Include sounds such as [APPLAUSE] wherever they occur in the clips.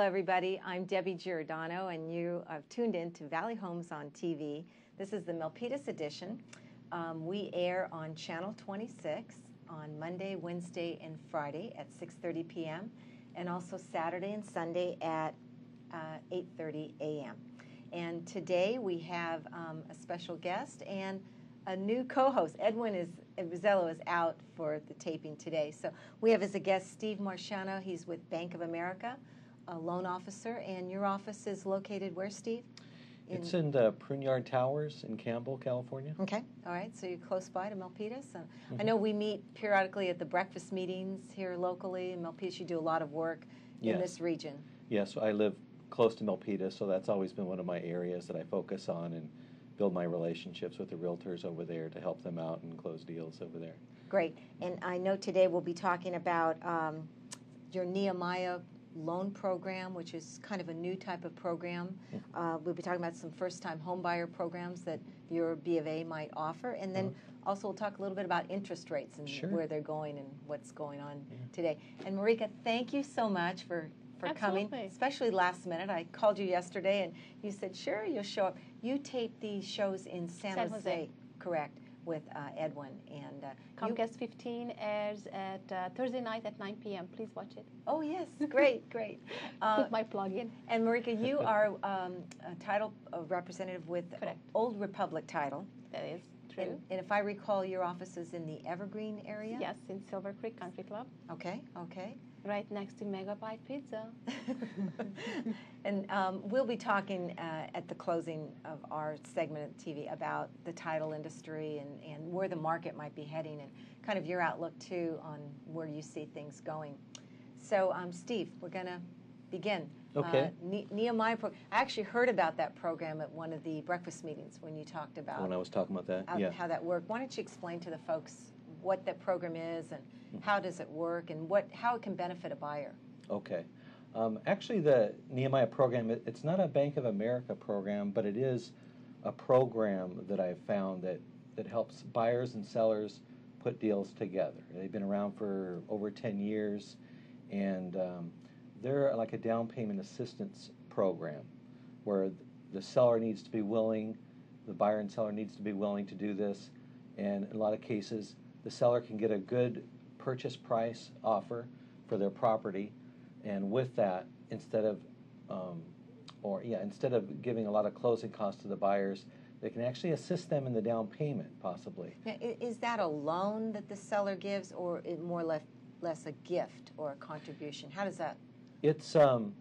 Hello, everybody. I'm Debbie Giordano, and you have tuned in to Valley Homes on TV. This is the Milpitas edition. Um, we air on Channel 26 on Monday, Wednesday, and Friday at 6:30 p.m., and also Saturday and Sunday at uh, 8:30 a.m. And today we have um, a special guest and a new co-host. Edwin is Vizello is out for the taping today, so we have as a guest Steve Marchana. He's with Bank of America, a loan officer, and your office is located where, Steve? It's in the Pruneyard Towers in Campbell, California. Okay, all right. So you're close by to Milpitas. And I Mhm. know we meet periodically at the breakfast meetings here locally in Milpitas. You do a lot of work in this region. Yes, I live close to Milpitas, so that's always been one of my areas that I focus on and build my relationships with the realtors over there to help them out and close deals over there. Great. And I know today we'll be talking about um, your Nehemiah loan program, which is kind of a new type of program. Uh, we'll be talking about some first-time homebuyer programs that your B of A might offer, and then also we'll talk a little bit about interest rates and Sure. where they're going and what's going on Yeah. today. And Marika, thank you so much for for coming, especially last minute. I called you yesterday, and you said sure you'll show up. You tape these shows in San, San Jose. correct? With uh, Edwin and uh, Comcast 15 airs at uh, Thursday night at 9 p.m. Please watch it. Oh yes, great, great. [LAUGHS] Put my plug in. and Marika, you are um, a title uh, representative with Correct. Old Republic title. That is true. And, and if I recall, your office is in the Evergreen area. Yes, in Silver Creek Country Club, Okay. Okay. Right next to Megabyte Pizza. [LAUGHS] and um, we'll be talking uh, at the closing of our segment of TV about the title industry and, and where the market might be heading and kind of your outlook too on where you see things going. So, um, Steve, we're going to begin. Okay. Uh, ne- Nehemiah, pro- I actually heard about that program at one of the breakfast meetings when you talked about When I was talking about that, how, yeah. how that worked. Why don't you explain to the folks what that program is and how does it work and what how it can benefit a buyer? Okay. Um, actually, the Nehemiah program, it, it's not a Bank of America program, but it is a program that I've found that, that helps buyers and sellers put deals together. They've been around for over 10 years, and um, they're like a down payment assistance program where the seller needs to be willing, the buyer and seller needs to be willing to do this, and in a lot of cases, the seller can get a good purchase price offer for their property, and with that, instead of, um, or yeah, instead of giving a lot of closing costs to the buyers, they can actually assist them in the down payment, possibly. Now, is that a loan that the seller gives, or it more or less, less a gift or a contribution? How does that? It's um,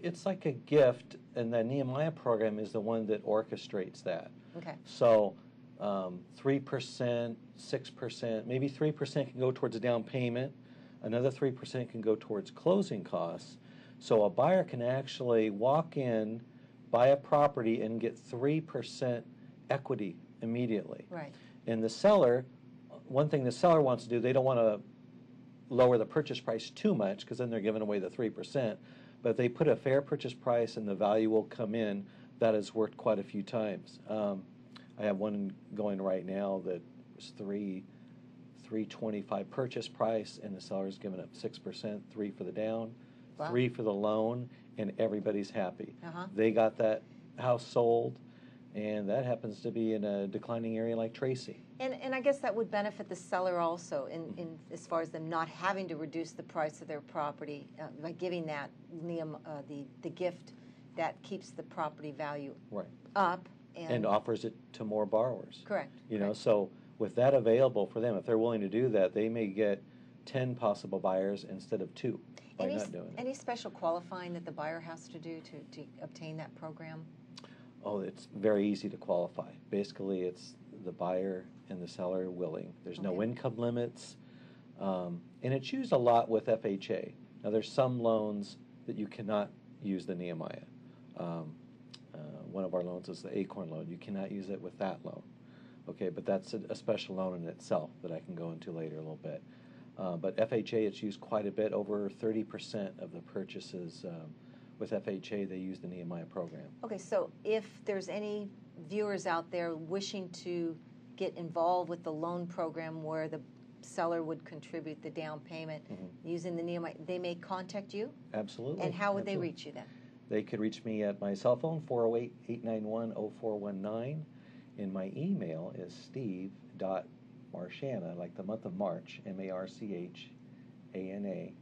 it's like a gift, and the Nehemiah program is the one that orchestrates that. Okay. So, um, three percent, six percent, maybe three percent can go towards a down payment. Another three percent can go towards closing costs. So a buyer can actually walk in, buy a property, and get three percent equity immediately. Right. And the seller, one thing the seller wants to do, they don't want to lower the purchase price too much because then they're giving away the 3%. But if they put a fair purchase price and the value will come in, that has worked quite a few times. Um, I have one going right now that was three, 325 purchase price and the seller's giving up 6%, three for the down, Wow. three for the loan, and everybody's happy. Uh-huh. They got that house sold, and that happens to be in a declining area like Tracy. And, and I guess that would benefit the seller also in, in as far as them not having to reduce the price of their property uh, by giving that Nehem, uh, the, the gift that keeps the property value Right. up. And, And offers it to more borrowers. correct. You know, correct. so with that available for them, if they're willing to do that, they may get 10 possible buyers instead of two by any, not doing it. any special qualifying that the buyer has to do to, to obtain that program? Oh, it's very easy to qualify. Basically, it's the buyer and the seller willing. There's no income limits. Um, and it's used a lot with FHA. Now, there's some loans that you cannot use the Nehemiah. Um, uh, one of our loans is the Acorn loan. You cannot use it with that loan. Okay, but that's a, a special loan in itself that I can go into later a little bit. Uh, but FHA, it's used quite a bit. Over 30% of the purchases um, with FHA, they use the Nehemiah program. Okay, so if there's any viewers out there wishing to get involved with the loan program where the seller would contribute the down payment Mhm. using the Nehemiah, they may contact you? Absolutely. And how would they reach you then? They could reach me at my cell phone, 408 891 0419. And my email is steve.marchana, like the month of March, M A R C H A N A,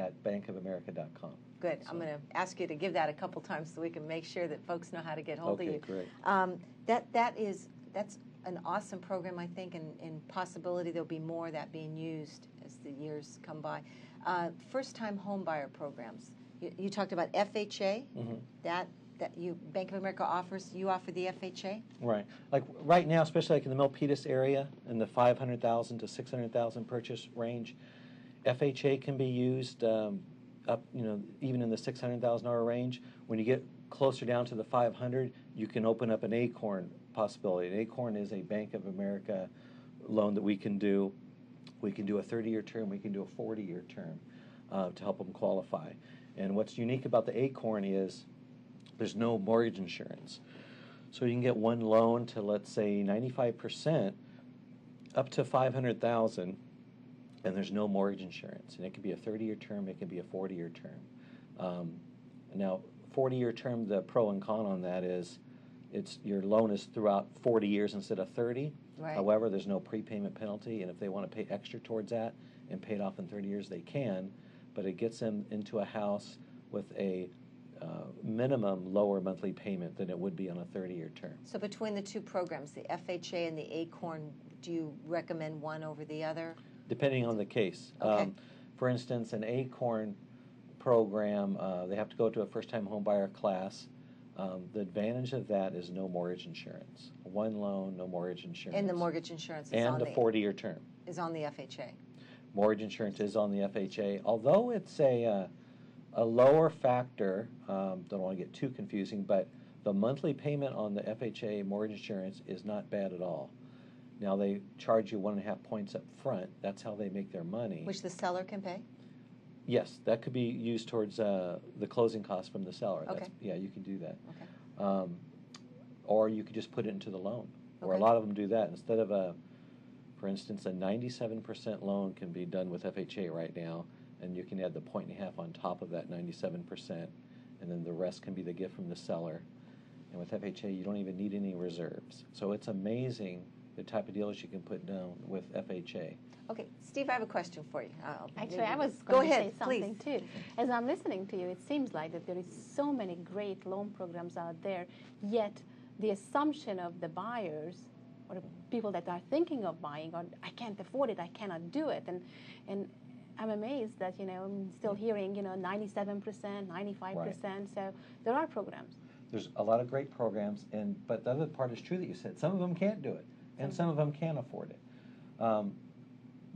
at bankofamerica.com. Good, I'm going to ask you to give that a couple times so we can make sure that folks know how to get hold of you. Okay, great. Um, That, that is, that's an awesome program, I think, and, and possibility there'll be more of that being used as the years come by. Uh, First-time home buyer programs. You, you talked about FHA, Mhm. that, that you, Bank of America offers, you offer the FHA? Right. Like right now, especially like in the Milpitas area, in the 500,000 to 600,000 purchase range, FHA can be used um, up, you know, even in the $600,000 range. When you get closer down to the 500, you can open up an Acorn possibility. An Acorn is a Bank of America loan that we can do. We can do a 30-year term. We can do a 40-year term uh, to help them qualify. And what's unique about the Acorn is there's no mortgage insurance. So you can get one loan to let's say 95% up to 500,000 and there's no mortgage insurance. And it could be a 30-year term, it could be a 40-year term. Um, now, 40-year term, the pro and con on that is it's your loan is throughout 40 years instead of 30. Right. However, there's no prepayment penalty, and if they want to pay extra towards that and pay it off in 30 years, they can. But it gets them into a house with a uh, minimum lower monthly payment than it would be on a 30-year term. So between the two programs, the FHA and the Acorn, do you recommend one over the other? depending on the case. Okay. Um, for instance, an ACORN program, uh, they have to go to a first-time home buyer class. Um, the advantage of that is no mortgage insurance. One loan, no mortgage insurance. And the mortgage insurance is on And a the, 40-year term. is on the FHA? Mortgage insurance is on the FHA, although it's a, uh, a lower factor, um, don't want to get too confusing, but the monthly payment on the FHA mortgage insurance is not bad at all. Now, they charge you one and a half points up front. That's how they make their money. Which the seller can pay? Yes, that could be used towards uh, the closing costs from the seller. That's- Okay. Yeah, you can do that. Okay. Um, Or you could just put it into the loan, or a lot of them do that. Instead of a, for instance, a ninety-seven percent loan can be done with FHA right now, and you can add the point and a half on top of that ninety-seven percent, and then the rest can be the gift from the seller. And with FHA, you don't even need any reserves. So it's amazing the type of deals you can put down with FHA. Okay, Steve, I have a question for you. I'll- Actually, I maybe- was Go going to say ahead, please. something too. As I'm listening to you, it seems like that there is so many great loan programs out there, yet the assumption of the buyers or the people that are thinking of buying or I can't afford it, I cannot do it. And and I'm amazed that, you know, I'm still hearing, you know, 97%, 95%. So there are programs. There's a lot of great programs, and but the other part is true that you said. Some of them can't do it, and some of them can't afford it. Um,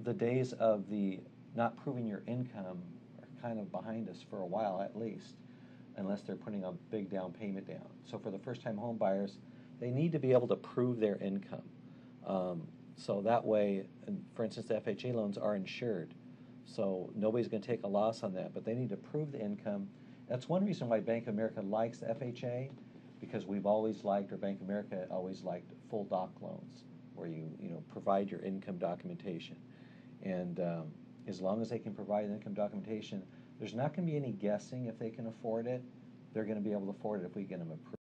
the days of the not proving your income are kind of behind us for a while, at least, unless they're putting a big down payment down. So for the first-time home buyers, they need to be able to prove their income. Um, so that way, for instance, the FHA loans are insured. So nobody's going to take a loss on that, but they need to prove the income. That's one reason why Bank of America likes FHA, because we've always liked, or Bank of America always liked, full doc loans, where you you know provide your income documentation, and um, as long as they can provide the income documentation, there's not going to be any guessing if they can afford it. They're going to be able to afford it if we get them approved.